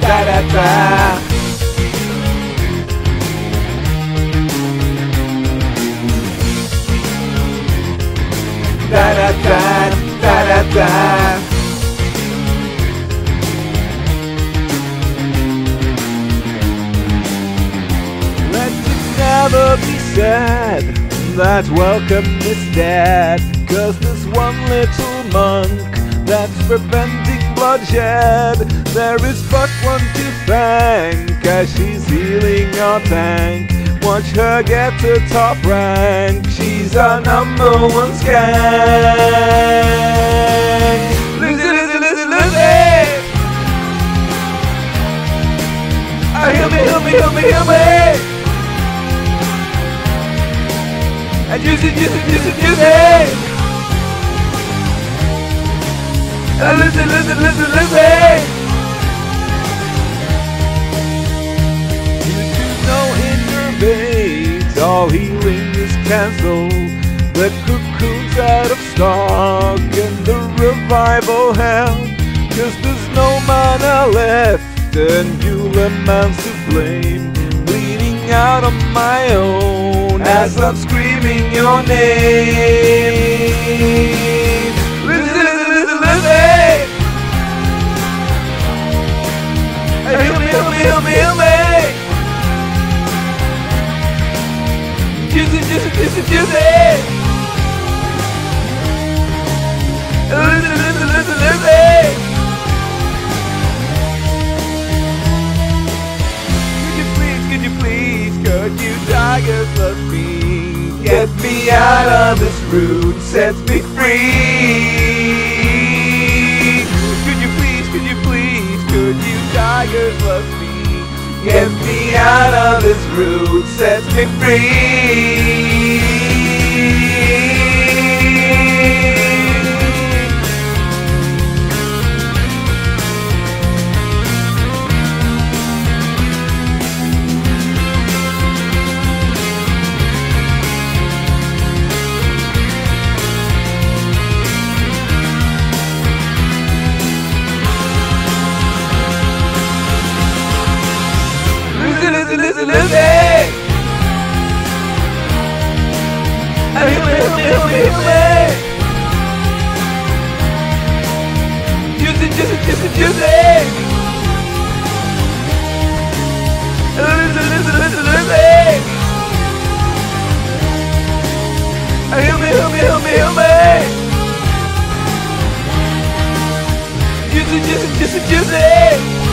da da da. Da da da da da da. Let it never be said that welcome is dead. Cause there's one little monk that's preventing bloodshed. There is but one to thank as she's healing our tank. Watch her get to top rank. She's our number one skank. Lizzie, Lizzie, Lizzie, Lizzie! Ah, heal me, heal me, heal me, heal me! And use it, use it, use it, use it! And listen! Cancelled. The cocoon's out of stock and the revival hell. Cause there's no mana left and you'll amounts to blame. Bleeding out on my own as I'm screaming your name. It, use it! Listen, listen, listen, listen! Could you please, could you please, could you Tiger's Lust me? Get me out of this room, set me free! Could you please, could you please, could you Tiger's Lust me? Get me out of this room, set me free! Listen, listen, listen, listen! Me, heal me, heal me! Use it, use it, use it, use it! Listen, listen, listen, listen! Me! Use it, use it, use it, use it!